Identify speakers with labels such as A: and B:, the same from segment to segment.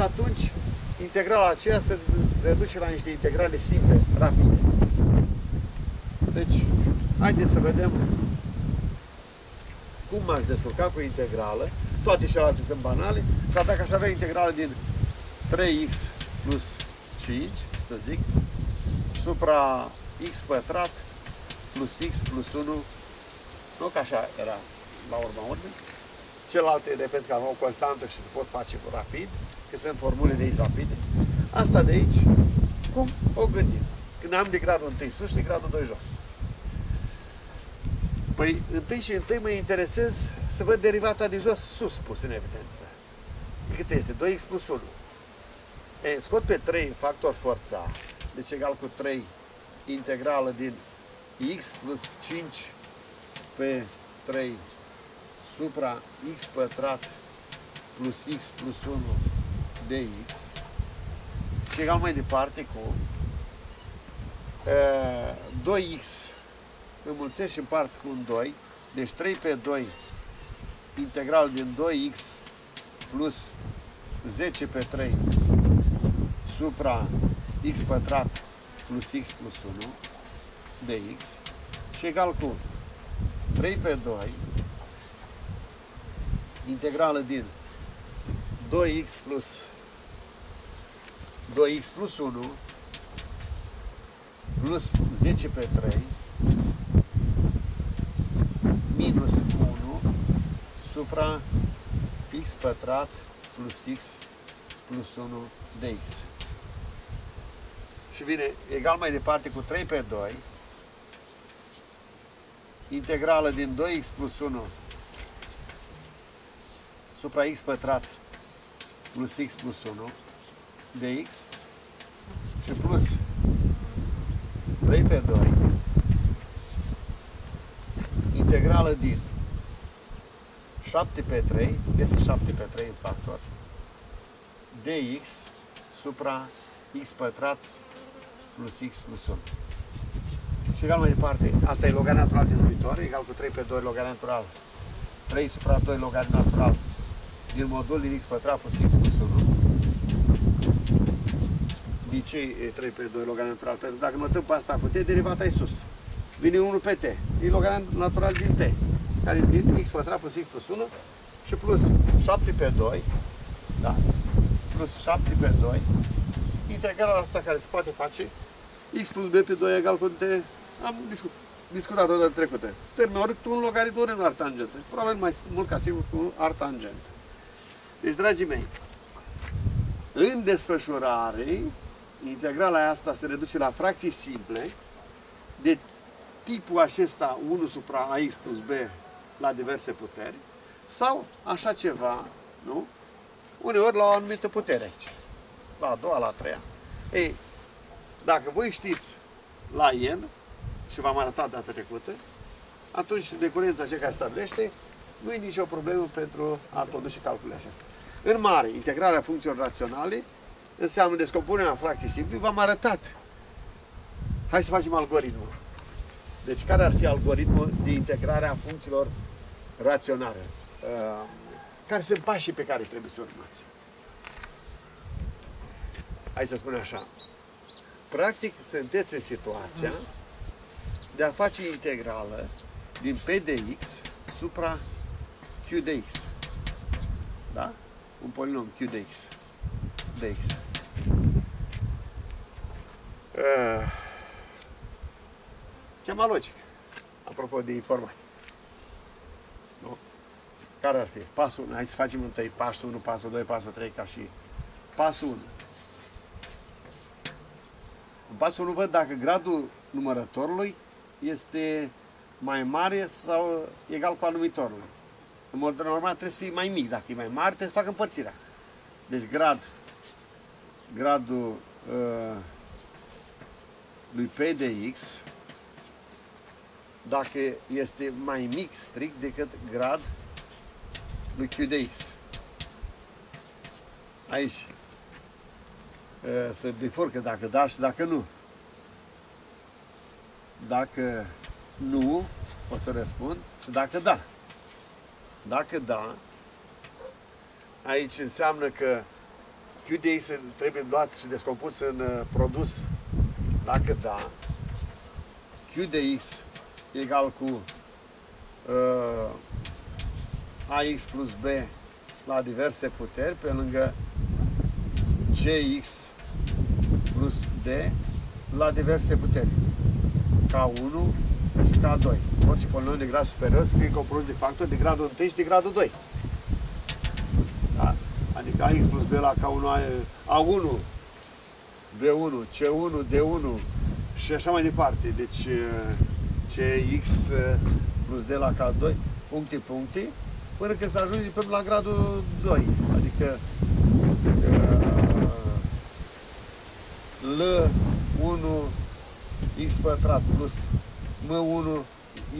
A: și atunci integrala aceea se reduce la niște integrale simple, rapide. Deci, haideți să vedem cum m-aș descurca cu integrală. Toate celelalte sunt banale, dar dacă aș avea integrală din 3x plus 5, să zic, supra x pătrat plus x plus 1, nu că așa era la urma urmei, celelalte, repet, că au o constantă și se pot face rapid, că sunt formule de aici rapide. Asta de aici, cum o gândim? Când am de gradul 1 sus și de gradul 2 jos. Păi, întâi și întâi mă interesez să văd derivata de jos sus pus în evidență. Cât este? 2x plus 1. E, scot pe 3 factor forța, deci egal cu 3 integrală din x plus 5 pe 3 supra x pătrat plus x plus 1 dx și egal mai departe cu uh, 2x înmulțesc și împart cu un 2, deci 3 pe 2 integral din 2x plus 10 pe 3 supra x pătrat plus x plus 1 dx și egal cu 3 pe 2 integrală din 2x plus 2x plus 1 plus 10 pe 3 minus 1 supra x pătrat plus x plus 1 dx. Și vine egal mai departe cu 3 pe 2 integrală din 2x plus 1 supra x pătrat plus x plus 1 dx și plus 3 pe 2 integrală din 7 pe 3, este 7 pe 3 în factor, dx supra x pătrat plus x plus 1. Și egal mai departe, asta e logarit natural din viitor, egal cu 3 pe 2 logarit natural, 3 supra 2 logarit natural din modul din x pătrat plus x plus 1. De ce e 3 pe 2 logarit natural? Pentru că dacă notăm pe asta cu t, derivata e sus. Vine 1 pe t, e logarit natural din t, care e din x pătrat plus x plus 1 și plus 7 pe 2, da, plus 7 pe 2, integrala asta care se poate face, x plus b pe 2 egal cu t, am discutat discutat-o de trecută. Termen ori cu un logarit, ori un artangentă. Probabil mai mult ca sigur cu un artangent. Deci, dragii mei, în desfășurare, integrala asta se reduce la fracții simple de tipul acesta 1 supra ax plus b la diverse puteri sau așa ceva, nu? Uneori la o anumită putere aici. La a doua, la a treia. Ei, dacă voi știți la n, și v-am arătat data trecută, atunci recurența ce care stabilește, nu e nicio problemă pentru a produce calculele acestea. În mare, integrarea funcțiilor raționale înseamnă descompunerea fracții simple. V-am arătat. Hai să facem algoritmul. Deci care ar fi algoritmul de integrare a funcțiilor raționale? Uh, care sunt pașii pe care trebuie să urmați? Hai să spunem așa. Practic, sunteți în situația de a face integrală din P de x supra Q de x. Da? Un polinom Q de x. De x. Uh, schema logic. Apropo de informatică. Nu? Care ar fi? Pasul 1. Hai să facem întâi pasul 1, pasul 2, pasul 3, ca și pasul 1. În pasul 1 văd dacă gradul numărătorului este mai mare sau egal cu al numitorului. În mod normal trebuie să fie mai mic. Dacă e mai mare, trebuie să facă împărțirea. Deci grad, gradul uh, lui P de X, dacă este mai mic strict decât grad lui Q de X. Aici uh, se bifurcă dacă da și dacă nu. Dacă nu, o să răspund și dacă da. Dacă da, aici înseamnă că Q Q de X trebuie luat și descompus în uh, produs? Dacă da, Q de X egal cu uh, AX plus B la diverse puteri pe lângă Gx plus D la diverse puteri. K1 și K2. Orice polinom de grad superior scrie compus de factor de gradul 1 și de gradul 2. Da? Adică AX plus B la K1, A1, B1, C1, D1 și așa mai departe. Deci CX plus D la K2, puncte, puncte, până când se ajunge până la gradul 2. Adică L1 x pătrat plus M1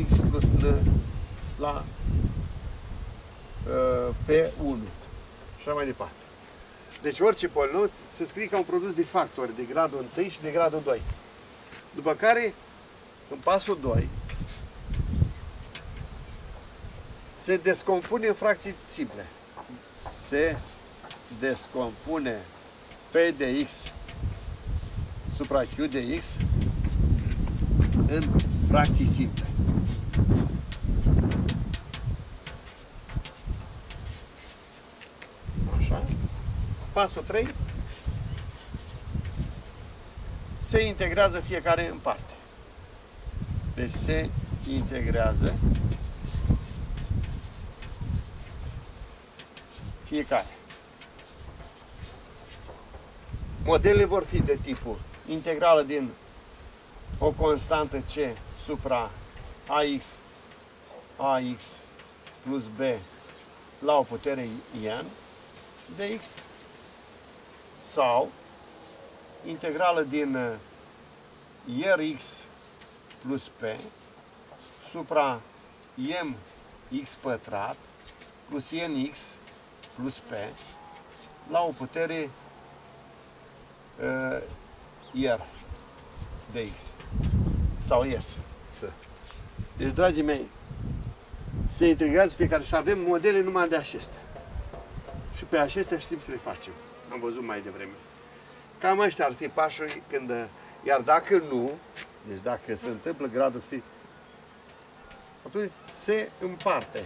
A: x plus N la uh, P1 și așa mai departe. Deci orice polinom se scrie ca un produs de factori de gradul 1 și de gradul 2. După care, în pasul 2, se descompune în fracții simple. Se descompune P de x supra Q de X în fracții simple. Pasul 3. Se integrează fiecare în parte. Deci se integrează fiecare. Modelele vor fi de tipul integrală din o constantă C supra AX, AX plus B la o putere n de x sau integrală din uh, Rx plus P supra mx pătrat plus nx plus P la o putere uh, iar de X sau S. S. Deci, dragii mei, se integrează fiecare și avem modele numai de acestea. Și pe acestea știm să le facem. Am văzut mai devreme. Cam ăștia ar fi pașii când... Iar dacă nu, deci dacă se întâmplă gradul să fie, atunci se împarte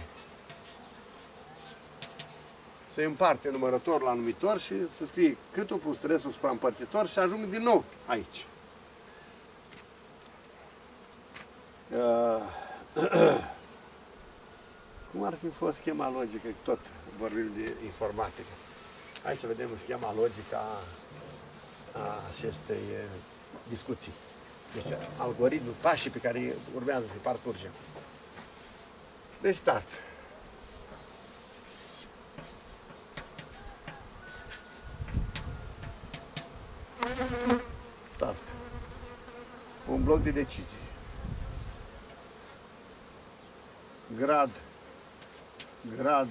A: se împarte numărător la numitor și se scrie câtul plus stresul supraîmpărțitor și ajung din nou aici. Uh, cum ar fi fost schema logică? Tot vorbim de informatică. Hai să vedem schema logică a, a acestei discuții. Deci algoritmul, pașii pe care urmează să-i parcurgem. Deci start. Start. Un bloc de decizii. Grad. Grad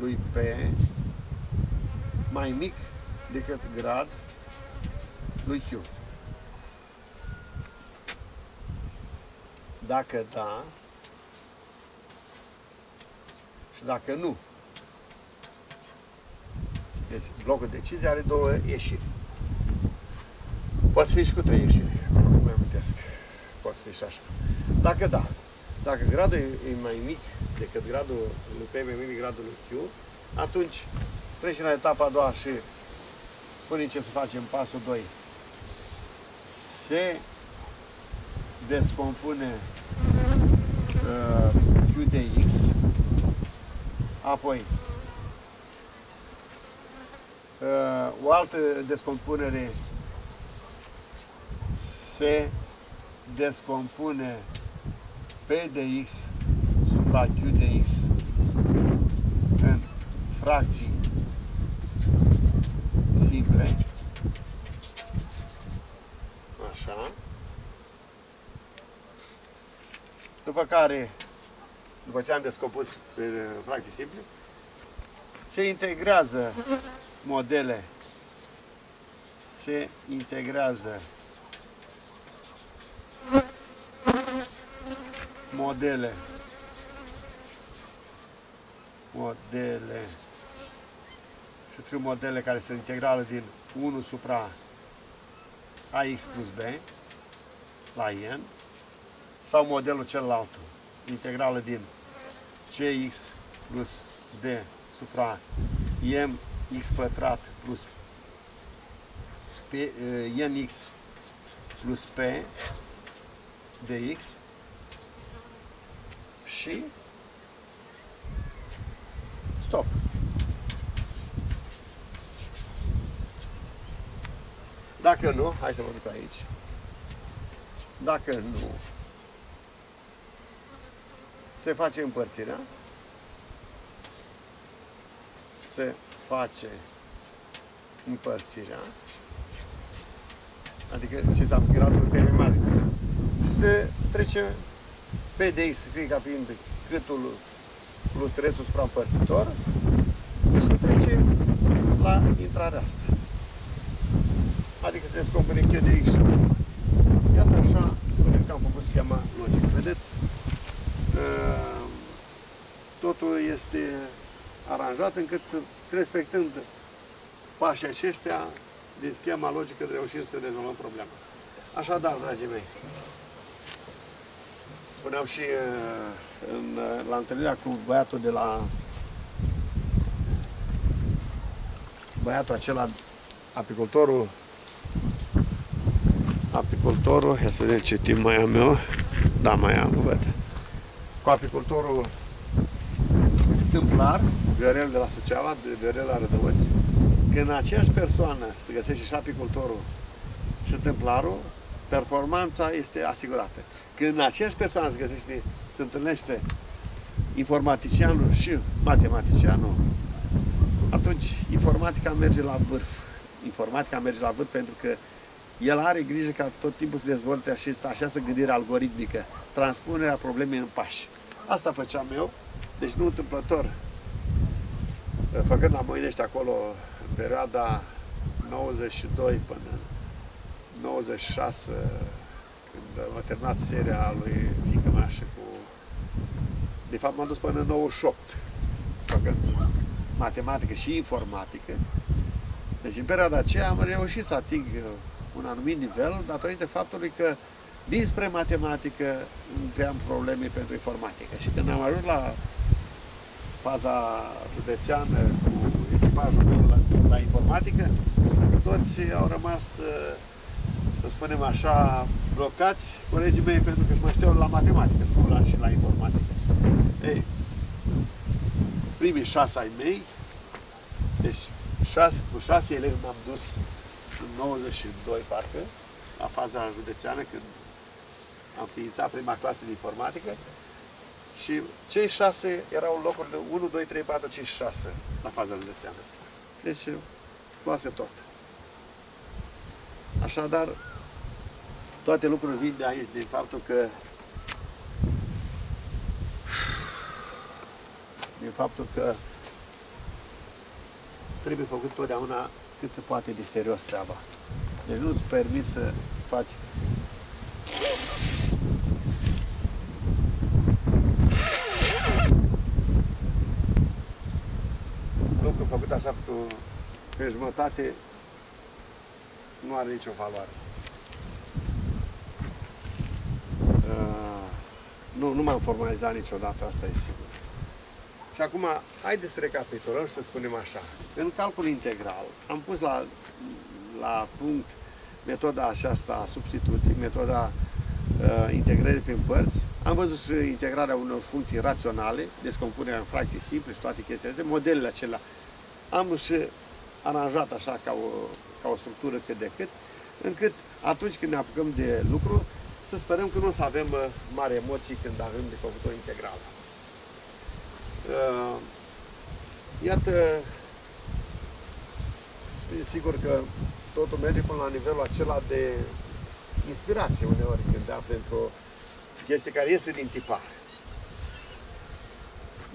A: lui P mai mic decât grad lui Q. Dacă da și dacă nu, deci blocul de decizie are două ieșiri. Poate fi și cu trei ieșiri, nu mai amintesc. Poate fi și așa. Dacă da, dacă gradul e mai mic decât gradul lui P mai mic gradul lui Q, atunci trecem la etapa a doua și spunem ce să facem pasul 2. Se descompune uh, Q de X, apoi Uh, o altă descompunere se descompune P de X supra Q de X în fracții simple. Așa. După care, după ce am descompus pe fracții simple, se integrează modele se integrează modele modele. Și scriu modele care sunt integrale din 1 supra ax plus b la n sau modelul celălalt, integrală din cx plus d supra mx pătrat plus p, uh, nx plus p dx și stop. Dacă nu, hai să mă duc aici. Dacă nu, se face împărțirea, se face împărțirea, adică ce s-a gradul pe mare, și se trece pe dx, scrie ca fiind câtul plus restul supraîmpărțitor și se trece la intrarea asta adică se descompune Q de X și Iată așa, cred că am făcut schema logică. Vedeți? Ehm, totul este aranjat încât, respectând pașii aceștia din schema logică, reușim să rezolvăm problema. Așadar, dragii mei, spuneam și în, la întâlnirea cu băiatul de la băiatul acela, apicultorul apicultorul, ia să vedem ce timp mai am eu. Da, mai am, văd. Cu apicultorul tâmplar, Viorel de la Suceava, de Viorel la Rădăuți, când aceeași persoană se găsește și apicultorul și tâmplarul, performanța este asigurată. Când aceeași persoană se găsește, se întâlnește informaticianul și matematicianul, atunci informatica merge la vârf. Informatica merge la vârf pentru că el are grijă ca tot timpul să dezvolte această, această gândire algoritmică, transpunerea problemei în pași. Asta făceam eu, deci nu întâmplător. Făcând la Moinești acolo, în perioada 92 până 96, când a terminat seria lui fiică mea și cu... De fapt, m-am dus până în 98, făcând matematică și informatică. Deci, în perioada aceea am reușit să ating un anumit nivel datorită faptului că dinspre matematică cream probleme pentru informatică. Și când am ajuns la faza județeană cu echipajul meu la, la informatică, toți au rămas, să spunem așa, blocați colegii mei pentru că mă știau la matematică, nu la și la informatică. Ei, primii șase ai mei, deci șase, cu șase elevi m-am dus în 92, parcă, la faza județeană, când am ființat prima clasă de informatică, și cei șase erau locuri de 1, 2, 3, 4, 5, 6 la faza județeană. Deci, luase tot. Așadar, toate lucrurile vin de aici, din faptul că din faptul că trebuie făcut totdeauna cât se poate de serios treaba. Deci nu-ți permit să faci lucru făcut așa cu pe jumătate nu are nicio valoare. Nu, nu m-am formalizat niciodată, asta e sigur. Și acum, haideți să recapitulăm și să spunem așa. În calcul integral am pus la, la punct metoda aceasta a substituției, metoda uh, integrării prin părți. Am văzut și integrarea unor funcții raționale, descompunerea în fracții simple și toate chestiile astea, modelele acelea. Am și aranjat așa ca o, ca o structură cât de cât, încât atunci când ne apucăm de lucru, să sperăm că nu o să avem uh, mari emoții când avem de făcut o integrală. Uh, iată, sigur că totul merge până la nivelul acela de inspirație uneori când afli într-o chestie care iese din tipare.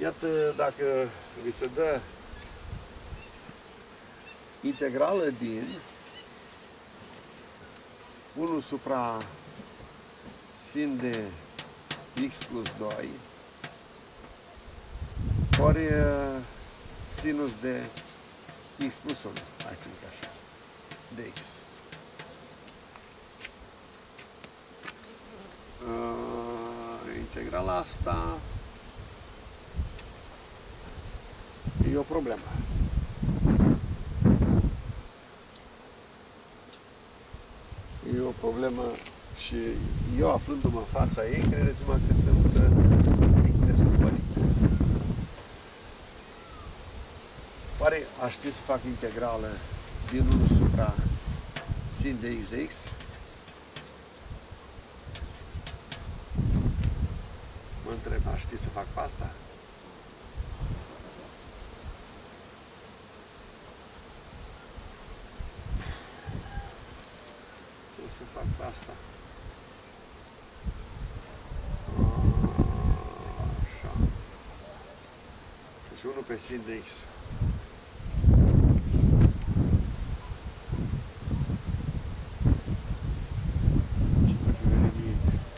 A: Iată, dacă vi se dă integrală din 1 supra sin de x plus 2 ori sinus de x plus 1, hai să zic așa, dx. Uh, integrala asta e o problemă. E o problemă și eu aflându-mă în fața ei, credeți-mă că sunt uh, descumpărit. Oare aș ști să fac integrală din 1 supra sin de x de x? Mă întreb, aș ști să fac asta? să fac asta. Așa. Deci 1 pe sin de x.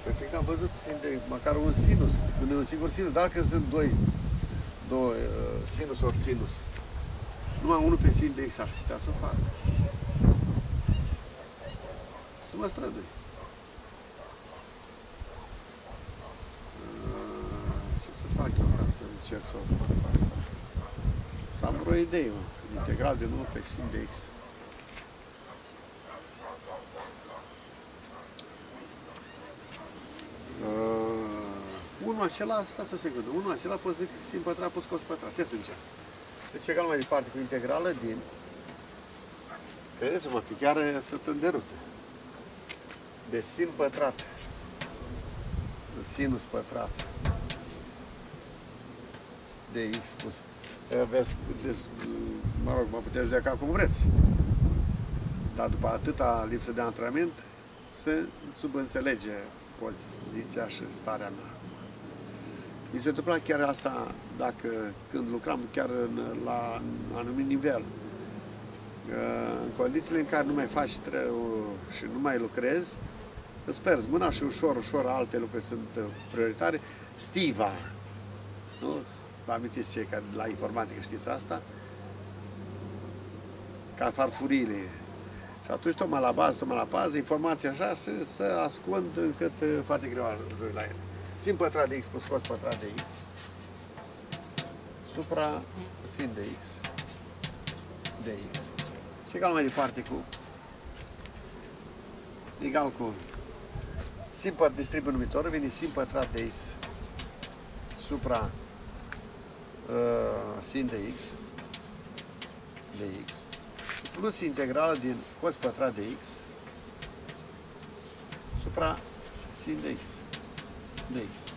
A: Păi am văzut sin de, măcar un sinus, când e un singur sinus, dacă sunt doi, două uh, sinus ori sinus, numai unul pe sin de x aș putea să o fac să mă strădui. Ce să fac eu ca să încerc să o fac asta? Să am vreo idee, mă. Integral de 1 pe sin de x. Uh, unul acela, stați o secundă, unul acela poți zic sin pătrat plus cos pătrat. Ce să încerc? Deci egal mai departe cu integrală din Credeți-mă că chiar sunt în derute de sin pătrat, sinus pătrat de x plus. Veți, puteți, mă rog, mă puteți judeca cum vreți. Dar după atâta lipsă de antrenament, se subînțelege poziția și starea mea. Mi se întâmpla chiar asta dacă când lucram chiar în, la anumit nivel. În condițiile în care nu mai faci treu și nu mai lucrezi, îți pierzi mâna și ușor, ușor alte lucruri sunt uh, prioritare. Stiva, nu? Vă amintiți cei care la informatică știți asta? Ca farfurile. Și atunci tocmai la bază, tocmai la bază, informația așa și să ascund încât uh, foarte greu ajungi la el. Sin pătrat de x plus cos pătrat de x supra sin de x de x. Și egal mai departe cu egal cu Sin distribuie numitor, vine sin pătrat de x supra uh, sin de x de x plus integrală din cos pătrat de x supra sin de x de x.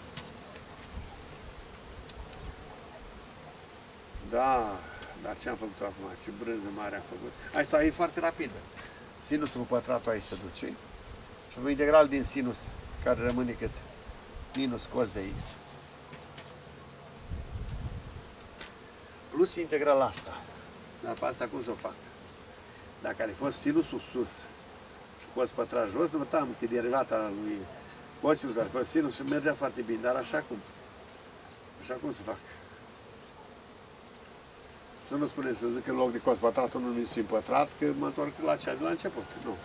A: Da, dar ce am făcut acum? Ce brânză mare am făcut? Hai să e foarte rapidă. Sinusul cu pătratul aici se duce. Și avem integral din sinus, care rămâne cât minus cos de x. Plus integral asta. Dar pe asta cum să o fac? Dacă ar fi fost sinusul sus și cos pătrat jos, nu uitam că derivata lui cosinus ar fi fost sinus și mergea foarte bine, dar așa cum? Așa cum să fac? Să nu spuneți să zic în loc de cos pătrat, unul min pătrat, că mă întorc la cea de la început. Nu.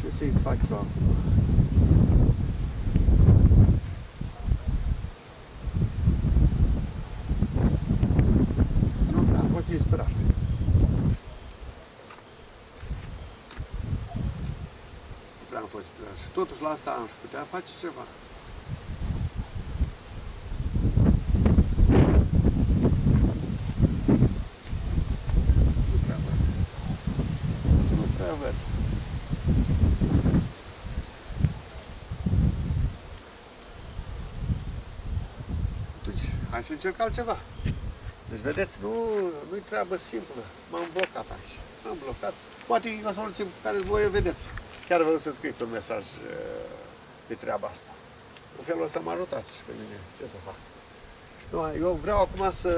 A: Ce să-i fac eu acum? Nu, am fost inspirat. Prea am fost inspirat. Și totuși la asta am putea face ceva. Hai să încerc altceva. Deci, vedeți, nu, nu-i treabă simplă. M-am blocat aici. M-am blocat. Poate e o soluție pe care voi o vedeți. Chiar vreau să scrieți un mesaj pe treaba asta. În felul ăsta mă ajutați pe mine. Ce să fac? Nu, eu vreau acum să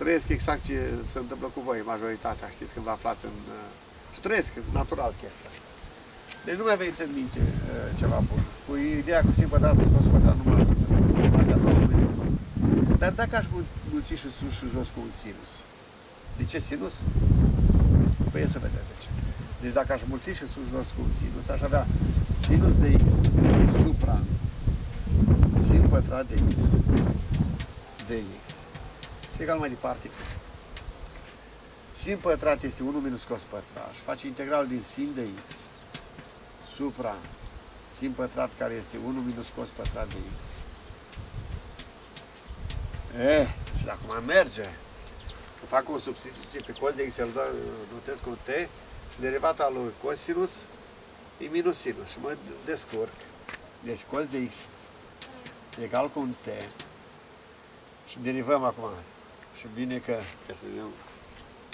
A: trăiesc exact ce se întâmplă cu voi, majoritatea, știți, când vă aflați în... Și trăiesc natural chestia asta. Deci nu mai venit în minte ceva bun. Cu ideea cu simplu, dar nu pot să nu mă ajută. Partea Dar dacă aș mulți și sus și jos cu un sinus, de ce sinus? Păi e să vedeți de ce. Deci dacă aș mulți și sus jos cu un sinus, aș avea sinus de x supra sin pătrat de x de x. Și egal mai departe. Sin pătrat este 1 minus cos pătrat și face integral din sin de x supra sin pătrat care este 1 minus cos pătrat de x. E, și acum merge. Fac o substituție pe cos de x, îl notez cu t și derivata lui cosinus e minus sinus și mă descurc. Deci cos de x egal cu un t și derivăm acum. Și bine că, ca să vedem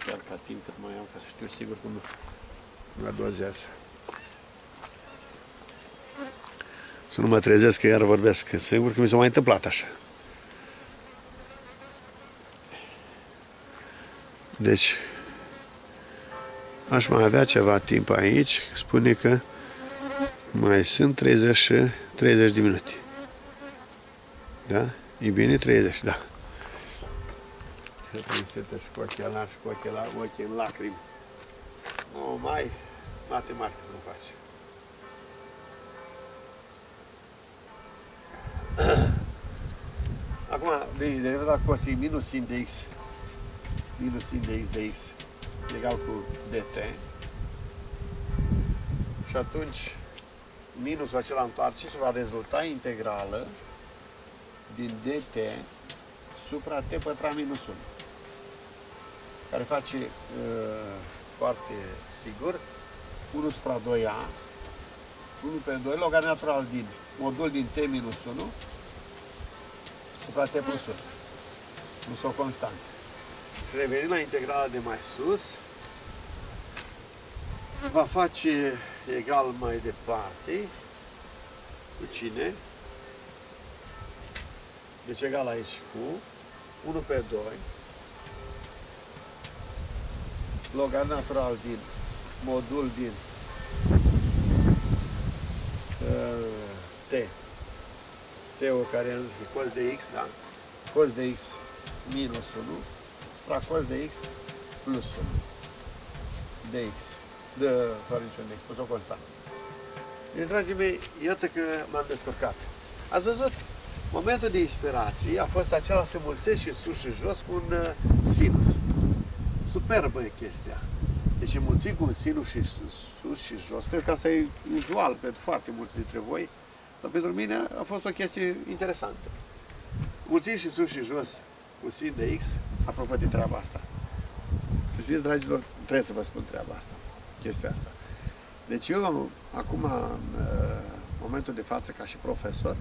A: chiar ca timp cât mai am, ca să știu sigur cum mă dozează. Să nu mă trezesc că iar vorbesc. Sigur că mi s-a mai întâmplat așa. Deci, aș mai avea ceva timp aici. Spune că mai sunt 30, 30 de minute. Da? E bine 30, da. Prinsetă și cu ochelari și cu ochelari, ochii în lacrimi. Nu, mai matematică să nu faci. Acum, bine, derivata cosin minus sin de x minus sin de x de x egal cu dt. Și atunci minusul acela întoarce și va rezulta integrală din dt supra t pătrat minus 1, care face uh, foarte sigur 1 supra 2a, 1 pe 2, logar natural din modul din t minus 1 supra t plus 1, plus o constantă. Și revenim la integrala de mai sus, va face egal mai departe cu cine? Deci egal aici cu 1 pe 2 logar natural din modul din uh, T. T-ul care am zis cos de X, da? Cos de X minus 1 la cos de X plus 1 de X. De, fără niciun X, pus o constantă. Deci, dragii mei, iată că m-am descurcat. Ați văzut? Momentul de inspirație a fost acela să mulțesc și sus și jos cu un uh, sinus. Superbă e chestia. Deci mulți cu un sinus și sus, sus și jos. Cred că asta e uzual pentru foarte mulți dintre voi, dar pentru mine a fost o chestie interesantă. Mulți și sus și jos cu sin de X, apropo de treaba asta. Să știți, dragilor, trebuie să vă spun treaba asta, chestia asta. Deci eu, acum, în uh, momentul de față, ca și profesor,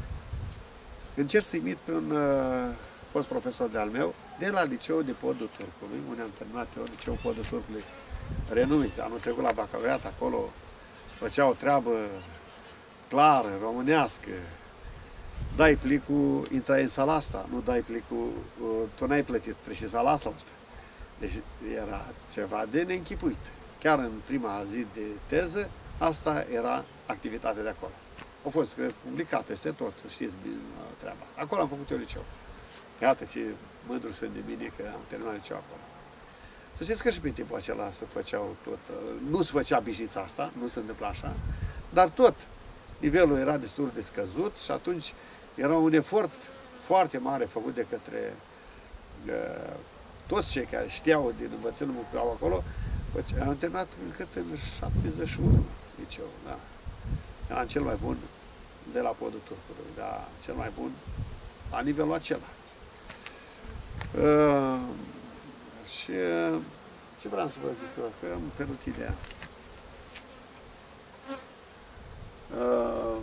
A: Încerc să imit pe un uh, fost profesor de-al meu de la liceu de Podul Turcului, unde am terminat eu liceu Podul Turcului, renumit. Anul trecut la bacalaureat, acolo se făcea o treabă clară, românească. Dai plicul, intrai în sala asta, nu dai plicul, uh, tu n-ai plătit, treci în sala asta. Deci era ceva de neînchipuit. Chiar în prima zi de teză, asta era activitatea de acolo. Au fost cred, publicat peste tot, știți bine treaba asta. Acolo am făcut eu liceu. Iată ce mândru sunt de mine că am terminat liceu acolo. Să știți că și pe timpul acela se făceau tot, nu se făcea bișița asta, nu se întâmpla așa, dar tot nivelul era destul de scăzut și atunci era un efort foarte mare făcut de către uh, toți cei care știau din învățământul că au acolo, am terminat încât în 71 liceu, da. Eram cel mai bun de la podul turcului, dar cel mai bun la nivelul acela. Uh, și uh, ce vreau să vă zic eu, că am pierdut ideea. Uh,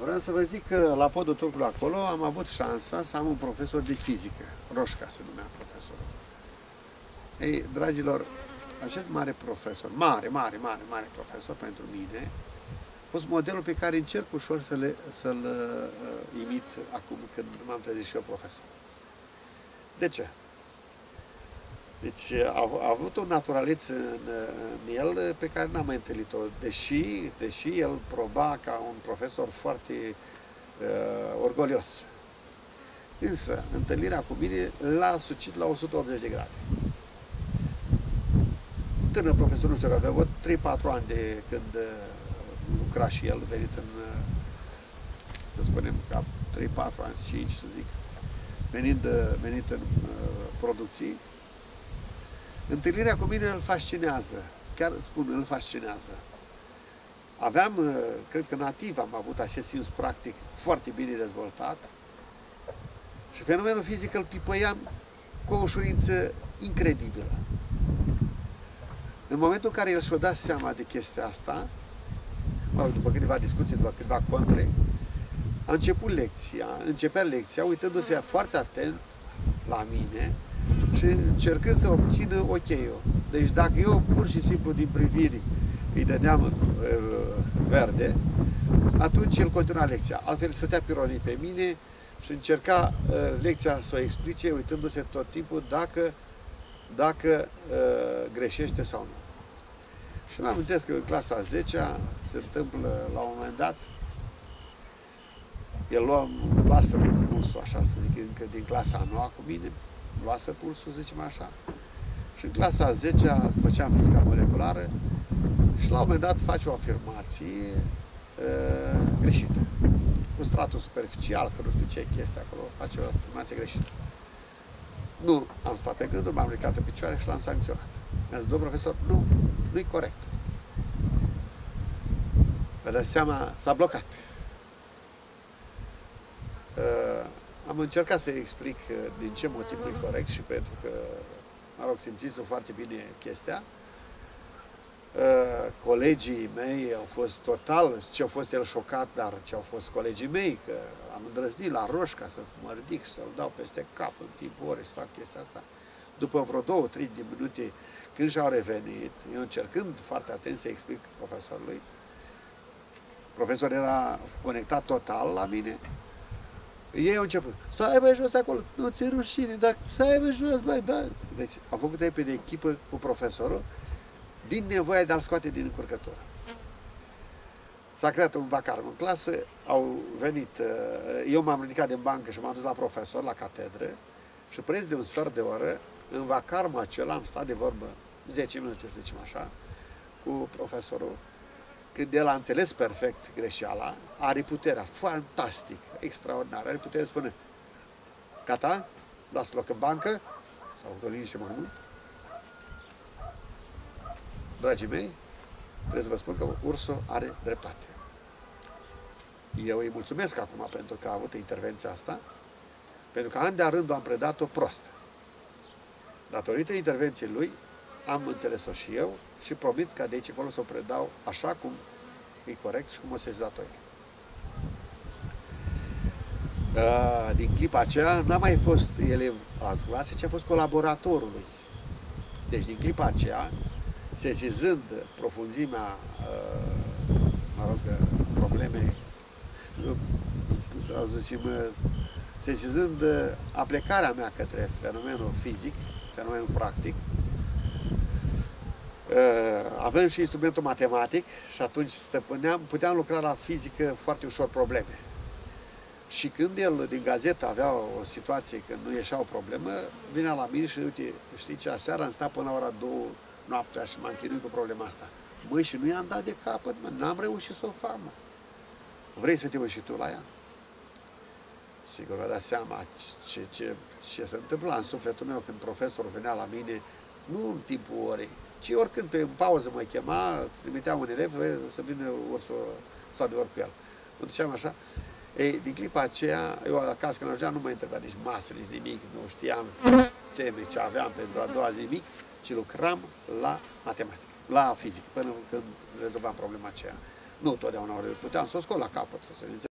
A: vreau să vă zic că la podul turcului acolo am avut șansa să am un profesor de fizică, Roșca se numea profesorul. Ei, dragilor, acest mare profesor, mare, mare, mare, mare profesor pentru mine, fost modelul pe care încerc ușor să le, să-l uh, imit acum când m-am trezit și eu profesor. De ce? Deci a, a avut un naturaleț în, în el pe care n-am mai întâlnit-o, deși, deși el proba ca un profesor foarte uh, orgolios. Însă, întâlnirea cu mine l-a sucit la 180 de grade. Tânăr profesor, nu știu, avea 3-4 ani de când uh, lucra și el, venit în, uh, să spunem, ca 3-4 ani, 5 să zic, venind, uh, venit în producții, întâlnirea cu mine îl fascinează. Chiar spun, îl fascinează. Aveam, cred că nativ am avut acest simț practic foarte bine dezvoltat, și fenomenul fizic îl pipăiam cu o ușurință incredibilă. În momentul în care el și-a dat seama de chestia asta, mă rog, după câteva discuții, după câteva contre, a început lecția, începea lecția uitându-se foarte atent la mine și încercând să obțină ok-ul. Deci dacă eu pur și simplu din priviri îi dădeam uh, verde, atunci el continua lecția. Altfel stătea pironii pe mine, și încerca uh, lecția să o explice uitându-se tot timpul dacă, dacă uh, greșește sau nu. Și mă amintesc că în clasa 10 se întâmplă la un moment dat, el lua, luasă pulsul, așa să zic, încă din clasa noua cu mine, luasă pulsul, zicem așa, și în clasa 10 făceam fizica moleculară și la un moment dat face o afirmație uh, greșită cu stratul superficial, că nu știu ce chestie acolo, face o afirmație greșită. Nu am stat pe gânduri, m-am ridicat în picioare și l-am sancționat. Mi-a zis, domnul profesor, nu, nu-i corect. Vă dați seama, s-a blocat. Uh, am încercat să explic uh, din ce motiv nu e corect și pentru că, mă rog, simțiți foarte bine chestia. Uh, colegii mei au fost total, ce au fost el șocat, dar ce au fost colegii mei, că am îndrăznit la roșca să mă ridic, să-l dau peste cap în timpul ore să fac chestia asta. După vreo două, trei de minute, când și-au revenit, eu încercând foarte atent să explic profesorului, profesorul era conectat total la mine, ei au început, stai băi jos acolo, nu ți rușine, dar stai băi jos, băi, da. Deci au făcut repede echipă cu profesorul din nevoia de a-l scoate din încurcătură. S-a creat un vacarm în clasă, au venit, uh, eu m-am ridicat din bancă și m-am dus la profesor, la catedră, și preț de un sfert de oră, în vacarmul acela am stat de vorbă 10 minute, să zicem așa, cu profesorul, când el a înțeles perfect greșeala, are puterea, fantastic, extraordinar, are puterea să spune, gata, lasă loc în bancă, sau o liniște mai mult, Dragii mei, trebuie să vă spun că Urso are dreptate. Eu îi mulțumesc acum pentru că a avut intervenția asta, pentru că an de rând am predat-o prost. Datorită intervenției lui, am înțeles-o și eu și promit că de aici încolo să o predau așa cum e corect și cum o sezat-o el. Din clipa aceea n-a mai fost elev al clasei, ci a fost colaboratorul lui. Deci din clipa aceea sesizând profunzimea, uh, mă rog, problemei, sau zicem, sesizând aplecarea mea către fenomenul fizic, fenomenul practic, uh, avem și instrumentul matematic și atunci stăpâneam, puteam lucra la fizică foarte ușor probleme. Și când el din gazetă avea o situație că nu ieșea o problemă, vinea la mine și uite, știi ce, aseară am stat până la ora 2 noaptea și m-am chinuit cu problema asta. Măi, și nu i-am dat de capăt, mă, n-am reușit să o fac, mă. Vrei să te uiți și tu la ea? Sigur, vă dați seama ce, ce, ce se întâmpla în sufletul meu când profesorul venea la mine, nu în timpul orei, ci oricând pe pauză mă chema, trimitea un elev să vină ursul să de cu el. Mă duceam așa. Ei, din clipa aceea, eu acasă când ajungeam nu mă întreba nici masă, nici nimic, nu știam teme ce aveam pentru a doua zi nimic ci lucram la matematică, la fizică, până când rezolvam problema aceea. Nu totdeauna puteam să o scot la capăt, să se